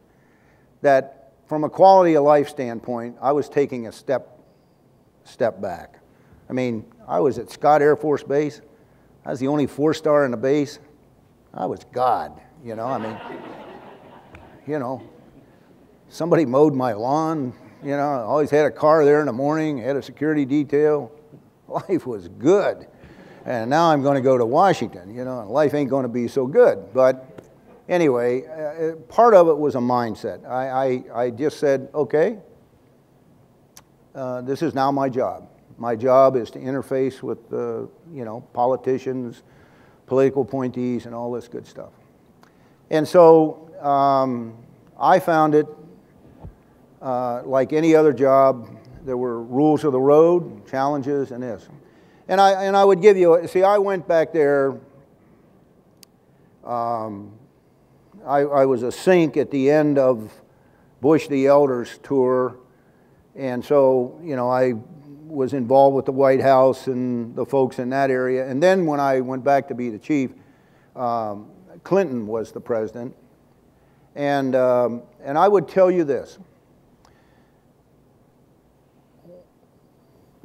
that from a quality of life standpoint, I was taking a step, step back. I mean, I was at Scott Air Force Base. I was the only four star in the base. I was God, you know, I mean, you know, somebody mowed my lawn, you know, I always had a car there in the morning, had a security detail. Life was good. And now I'm going to go to Washington, you know, life ain't going to be so good. But anyway, uh, part of it was a mindset. I, I, I just said, okay, uh, this is now my job. My job is to interface with, uh, you know, politicians, political appointees, and all this good stuff. And so um, I found it uh, like any other job. There were rules of the road, challenges, and this. And I, and I would give you, see, I went back there, um, I, I was a CINC at the end of Bush the Elder's tour, and so, you know, I was involved with the White House and the folks in that area. And then when I went back to be the chief, um, Clinton was the president. And, um, and I would tell you this.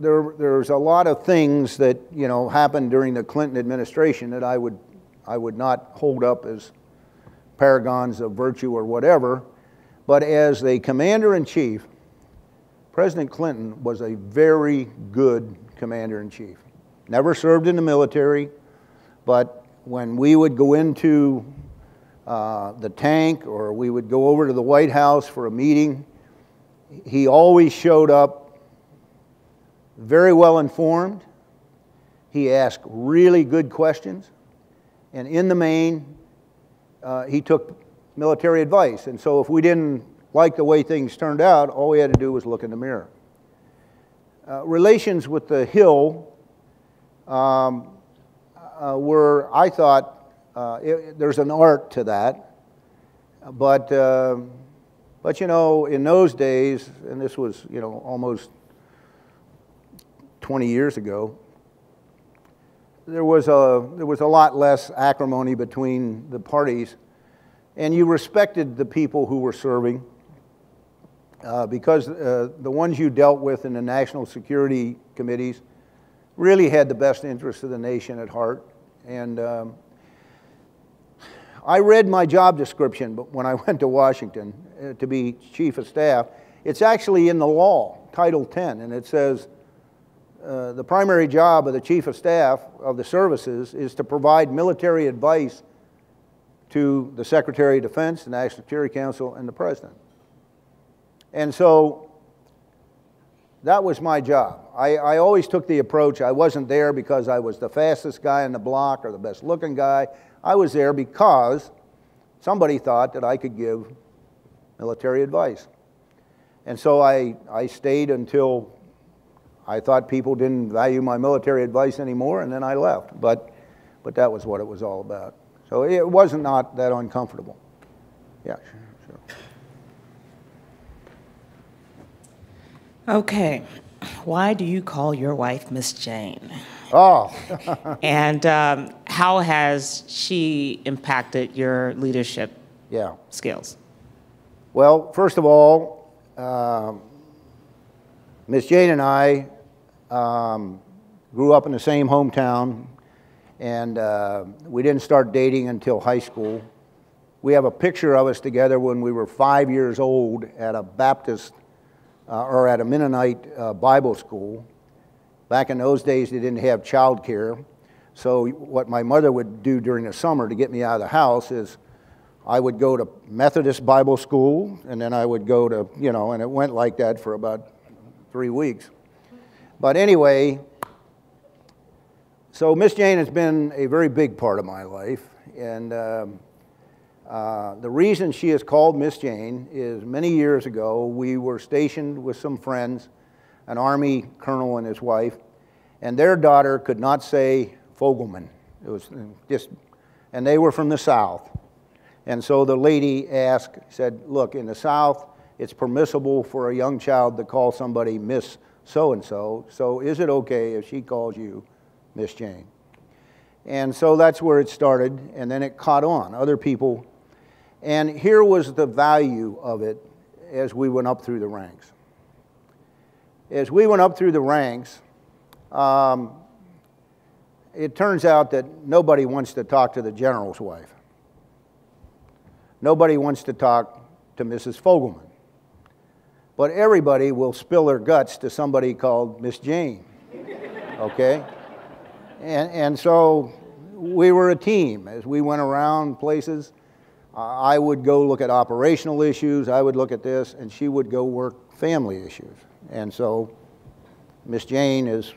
There, there's a lot of things that, you know, happened during the Clinton administration that I would, I would not hold up as paragons of virtue or whatever. But as the commander in chief, President Clinton was a very good commander in chief. Never served in the military, but when we would go into uh, the tank or we would go over to the White House for a meeting, he always showed up very well informed. He asked really good questions. And in the main, uh, he took military advice. And so if we didn't like the way things turned out, all we had to do was look in the mirror. Uh, relations with the Hill um, uh, were, I thought, uh, it, there's an art to that. But, um, but, you know, in those days, and this was, you know, almost 20 years ago, there was a, there was a lot less acrimony between the parties, and you respected the people who were serving uh, because uh, the ones you dealt with in the national security committees really had the best interests of the nation at heart. And um, I read my job description but when I went to Washington uh, to be chief of staff. It's actually in the law, Title 10, and it says uh, the primary job of the chief of staff of the services is to provide military advice to the Secretary of Defense, the National Security Council, and the President. And so that was my job. I, I, always took the approach I wasn't there because I was the fastest guy in the block or the best looking guy. I was there because somebody thought that I could give military advice. And so I, I stayed until I thought people didn't value my military advice anymore, and then I left. But, but that was what it was all about. So it wasn't not that uncomfortable. Yeah, sure. sure. Okay. Why do you call your wife Miss Jane? Oh. and um, how has she impacted your leadership yeah. skills? Well, first of all, um, Miss Jane and I um, grew up in the same hometown, and uh, we didn't start dating until high school. We have a picture of us together when we were five years old at a Baptist uh, or at a Mennonite uh, Bible school. Back in those days, they didn't have child care. So, what my mother would do during the summer to get me out of the house is I would go to Methodist Bible school, and then I would go to, you know, and it went like that for about three weeks. But anyway, so Miss Jane has been a very big part of my life. And um, uh, the reason she is called Miss Jane is many years ago we were stationed with some friends, an Army colonel and his wife, and their daughter could not say Fogleman. It was just, and they were from the South. And so the lady asked, said, Look, in the South, it's permissible for a young child to call somebody Miss so and so, so is it okay if she calls you Miss Jane? And so that's where it started, and then it caught on. Other people and here was the value of it as we went up through the ranks. As we went up through the ranks, um, it turns out that nobody wants to talk to the general's wife. Nobody wants to talk to Mrs. Fogleman. But everybody will spill their guts to somebody called Miss Jane. Okay? And, and so we were a team as we went around places I would go look at operational issues, I would look at this, and she would go work family issues. And so Miss Jane is,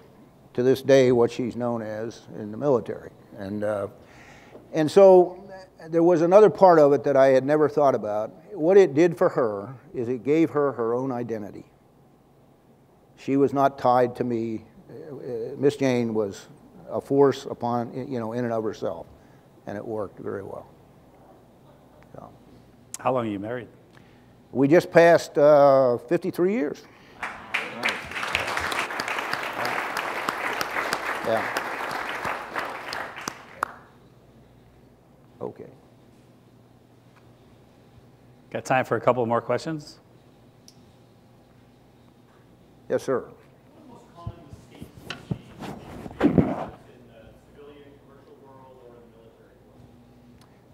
to this day, what she's known as in the military. And, uh, and so there was another part of it that I had never thought about. What it did for her is it gave her her own identity. She was not tied to me. Miss Jane was a force upon, you know, in and of herself, and it worked very well. How long are you married? We just passed uh, 53 years. Yeah. Okay. Got time for a couple more questions? Yes, sir.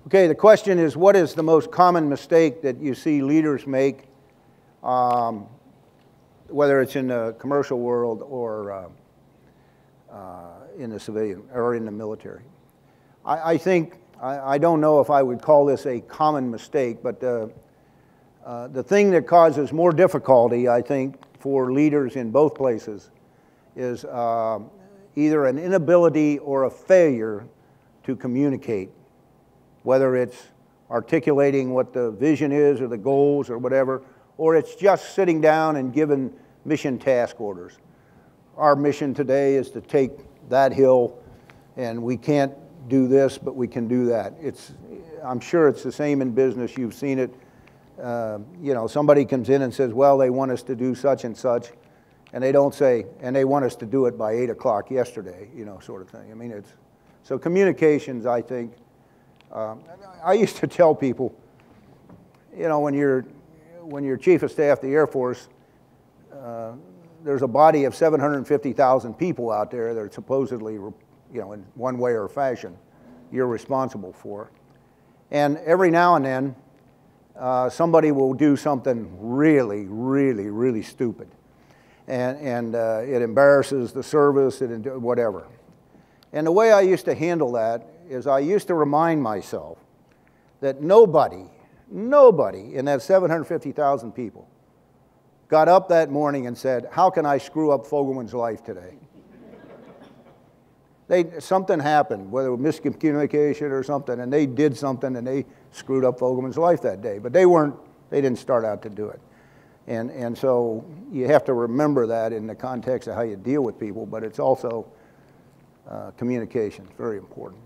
Okay, the question is what is the most common mistake that you see leaders make, um, whether it's in the commercial world or uh, uh, in the civilian or in the military? I, I think, I, I, don't know if I would call this a common mistake, but uh, uh the thing that causes more difficulty, I think, for leaders in both places is uh, either an inability or a failure to communicate whether it's articulating what the vision is or the goals or whatever, or it's just sitting down and giving mission task orders. Our mission today is to take that hill, and we can't do this, but we can do that. It's, I'm sure it's the same in business. You've seen it. Uh, you know, somebody comes in and says, well, they want us to do such and such, and they don't say, and they want us to do it by 8 o'clock yesterday, you know, sort of thing. I mean, it's, so communications, I think, um, I used to tell people, you know, when you're, when you're chief of staff of the Air Force, uh, there's a body of 750,000 people out there that are supposedly, you know, in one way or fashion, you're responsible for. And every now and then, uh, somebody will do something really, really, really stupid. And, and uh, it embarrasses the service, it, whatever. And the way I used to handle that is I used to remind myself that nobody, nobody in that 750,000 people got up that morning and said, How can I screw up Fogleman's life today? they, something happened, whether it was miscommunication or something, and they did something and they screwed up Fogleman's life that day. But they weren't, they didn't start out to do it. And, and so you have to remember that in the context of how you deal with people, but it's also uh, communication, very important.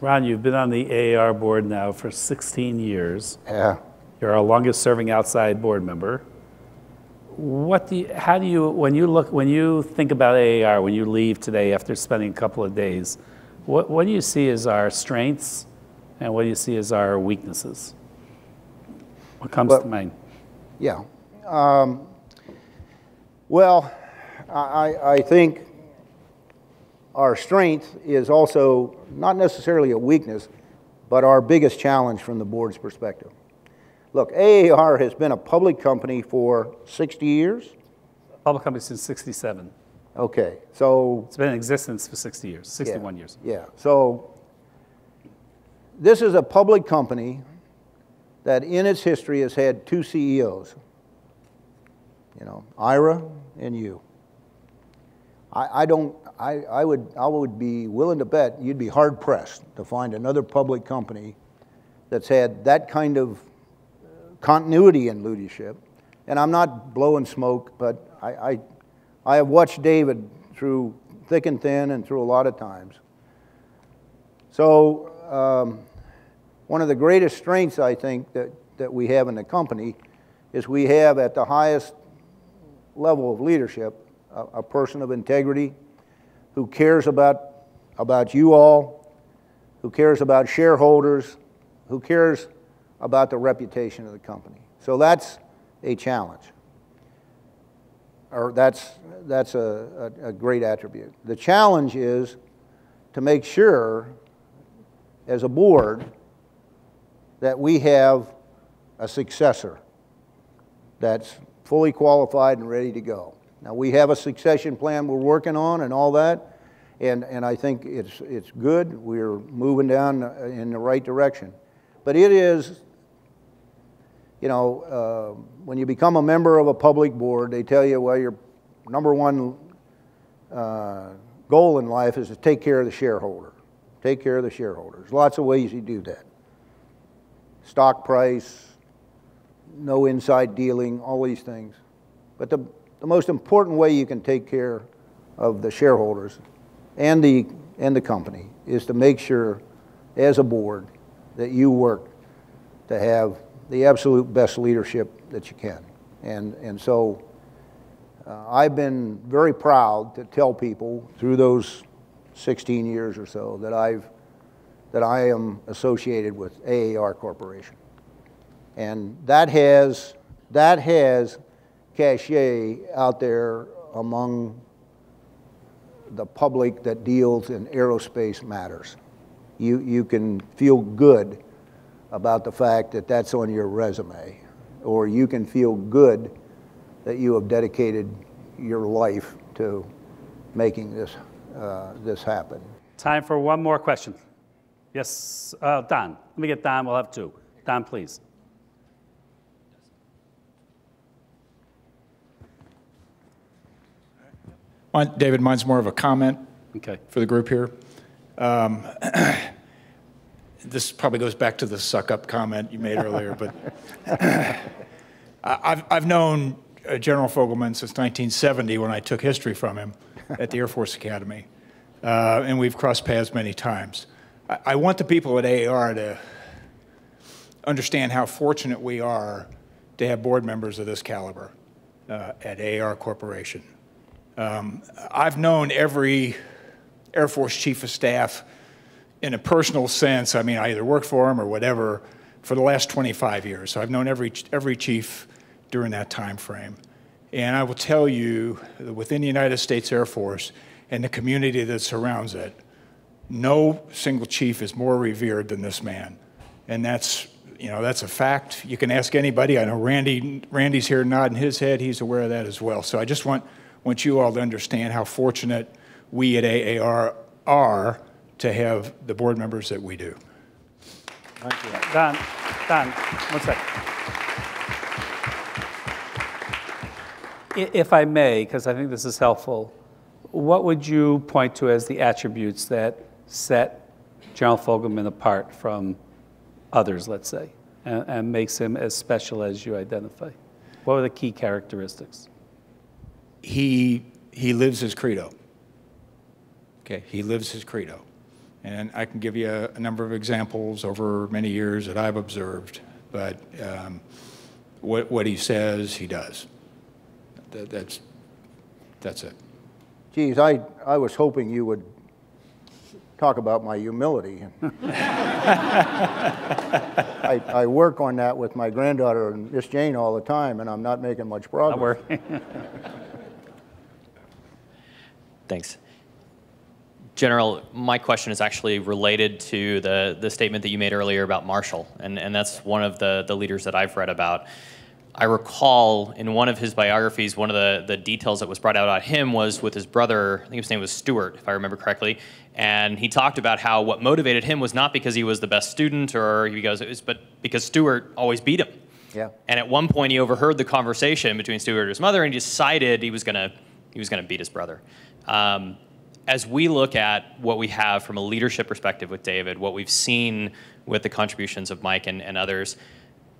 Ron, you've been on the AAR board now for 16 years. Yeah. You're our longest serving outside board member. What do you, how do you, when you look, when you think about AAR, when you leave today after spending a couple of days, what, what do you see as our strengths and what do you see as our weaknesses? What comes well, to mind? Yeah. Um, well, I, I think our strength is also not necessarily a weakness, but our biggest challenge from the board's perspective. Look, AAR has been a public company for 60 years? Public company since 67. Okay, so. It's been in existence for 60 years, 61 yeah, years. Yeah, so this is a public company that in its history has had two CEOs. You know, Ira and you. I, I don't, I, I, would, I would be willing to bet you'd be hard pressed to find another public company that's had that kind of continuity in leadership. And I'm not blowing smoke, but I, I, I have watched David through thick and thin and through a lot of times. So, um, one of the greatest strengths I think that, that we have in the company is we have at the highest level of leadership a, a person of integrity who cares about, about you all, who cares about shareholders, who cares about the reputation of the company. So that's a challenge. Or that's, that's a, a, a great attribute. The challenge is to make sure, as a board, that we have a successor that's fully qualified and ready to go. Now, we have a succession plan we're working on and all that, and, and I think it's, it's good. We're moving down in the right direction. But it is, you know, uh, when you become a member of a public board, they tell you, well, your number one uh, goal in life is to take care of the shareholder. Take care of the shareholders. Lots of ways you do that. Stock price, no inside dealing, all these things. But the the most important way you can take care of the shareholders and the, and the company is to make sure, as a board, that you work to have the absolute best leadership that you can. And, and so uh, I've been very proud to tell people through those 16 years or so that I've that I am associated with AAR Corporation. And that has that has cachet out there among the public that deals in aerospace matters. You, you can feel good about the fact that that's on your resume, or you can feel good that you have dedicated your life to making this, uh, this happen. Time for one more question. Yes, uh, Don. Let me get Don. We'll have two. Don, please. Mine- David, mine's more of a comment Okay. for the group here. Um, This probably goes back to the suck-up comment you made earlier, but I've, I've known uh, General Fogleman since 1970 when I took history from him at the Air Force Academy, Uh, and we've crossed paths many times. I, want the people at AAR to understand how fortunate we are to have board members of this caliber uh, at AAR Corporation. Um, I've known every Air Force Chief of Staff in a personal sense. I mean, I either worked for him or whatever for the last 25 years. So I've known every, every chief during that time frame. And I will tell you that within the United States Air Force and the community that surrounds it, no single chief is more revered than this man. And that's, you know, that's a fact. You can ask anybody. I know Randy, Randy's here nodding his head. He's aware of that as well. So I just want, want you all to understand how fortunate we at AAR are to have the board members that we do. Don, Don, one sec. I- If I may, because I think this is helpful, what would you point to as the attributes that set General Fogleman apart from others, let's say, and, and makes him as special as you identify? What are the key characteristics? he he lives his credo. Okay, he lives his credo, and I can give you a, a number of examples over many years that I've observed. But um, what what he says, he does. That, that's that's it. Geez, I, I was hoping you would talk about my humility. I, I work on that with my granddaughter and Miss Jane all the time, and I'm not making much progress. Thanks. General, my question is actually related to the, the statement that you made earlier about Marshall, and, and that's one of the, the leaders that I've read about. I recall in one of his biographies, one of the, the details that was brought out about him was with his brother, I think his name was Stuart, if I remember correctly, and he talked about how what motivated him was not because he was the best student or he goes, it was, but because Stuart always beat him. Yeah. And at one point, he overheard the conversation between Stuart and his mother, and he decided he was gonna he was gonna beat his brother. Um, as we look at what we have from a leadership perspective with David, what we've seen with the contributions of Mike and, and others,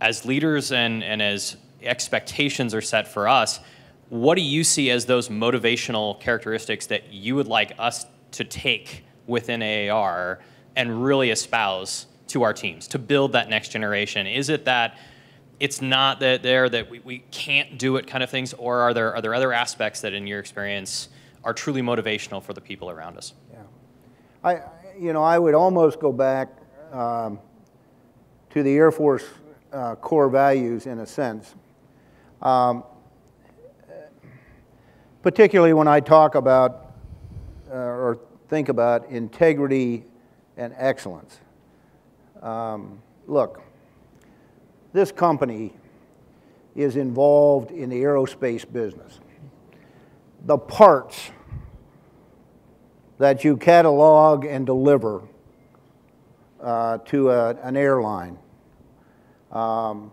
as leaders and, and as expectations are set for us, what do you see as those motivational characteristics that you would like us to take within AAR and really espouse to our teams to build that next generation? Is it that it's not that there that we, we can't do it kind of things, or are there are there other aspects that in your experience are truly motivational for the people around us? Yeah. I, you know, I would almost go back um, to the Air Force uh, core values in a sense. Um, particularly when I talk about uh, or think about integrity and excellence. Um, look, this company is involved in the aerospace business. The parts that you catalog and deliver uh, to a, an airline. Um,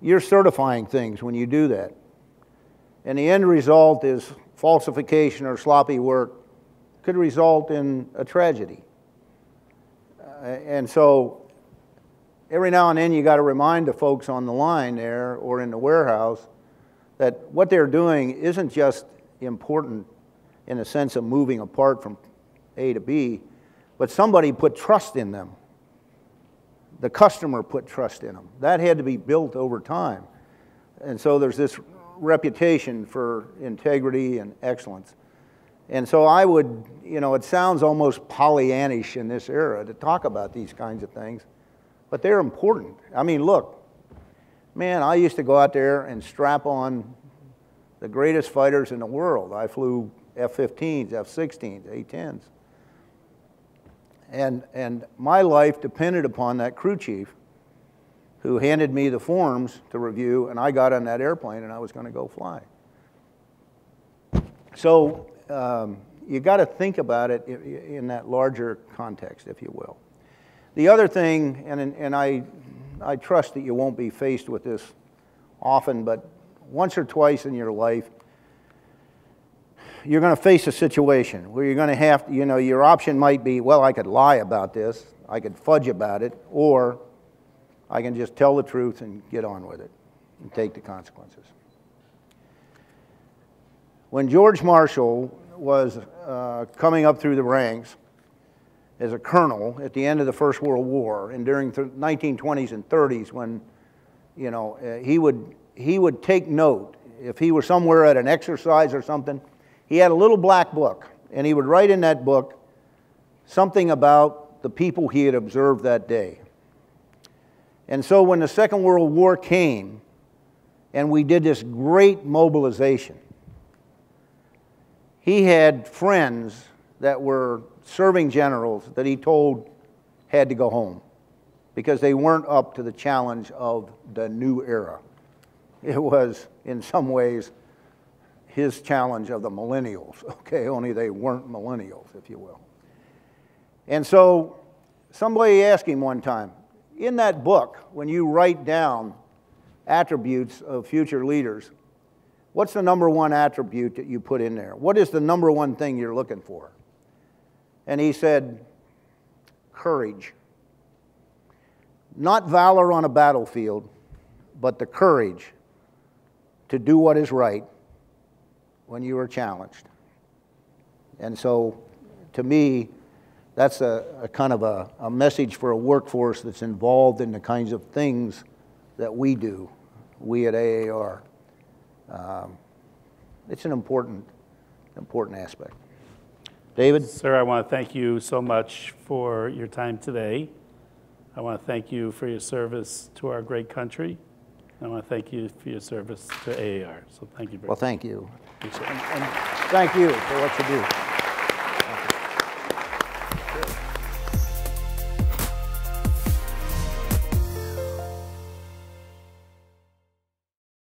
you're certifying things when you do that. And the end result is falsification or sloppy work could result in a tragedy. Uh, and so every now and then you got to remind the folks on the line there or in the warehouse that what they're doing isn't just important in the sense of moving a part from A to B, but somebody put trust in them. The customer put trust in them. That had to be built over time. And so there's this reputation for integrity and excellence. And so I would, you know, it sounds almost Pollyannish in this era to talk about these kinds of things, but they're important. I mean, look, man, I used to go out there and strap on the greatest fighters in the world. I flew F 15s, F 16s, A 10s. And, and my life depended upon that crew chief who handed me the forms to review, and I got on that airplane and I was going to go fly. So um, you got to think about it in, that larger context, if you will. The other thing, and, and I, I trust that you won't be faced with this often, but once or twice in your life, you're going to face a situation where you're going to have, to, you know, your option might be, well, I could lie about this, I could fudge about it, or I can just tell the truth and get on with it and take the consequences. When George Marshall was uh, coming up through the ranks as a colonel at the end of the First World War and during the 1920s and 30s when, you know, uh, he, would, he would take note. If he were somewhere at an exercise or something, he had a little black book, and he would write in that book something about the people he had observed that day. And so when the Second World War came, and we did this great mobilization, he had friends that were serving generals that he told had to go home because they weren't up to the challenge of the new era. It was, in some ways, his challenge of the millennials, okay? Only they weren't millennials, if you will. And so somebody asked him one time, in that book, when you write down attributes of future leaders, what's the number one attribute that you put in there? What is the number one thing you're looking for? And he said, courage. Not valor on a battlefield, but the courage to do what is right when you are challenged. And so, to me, that's a, a kind of a, a, message for a workforce that's involved in the kinds of things that we do, we at AAR. Um, it's an important, important aspect. David? Sir, I want to thank you so much for your time today. I want to thank you for your service to our great country. I want to thank you for your service to AAR. So thank you very much. Well, thank you. And, and thank you for what you do.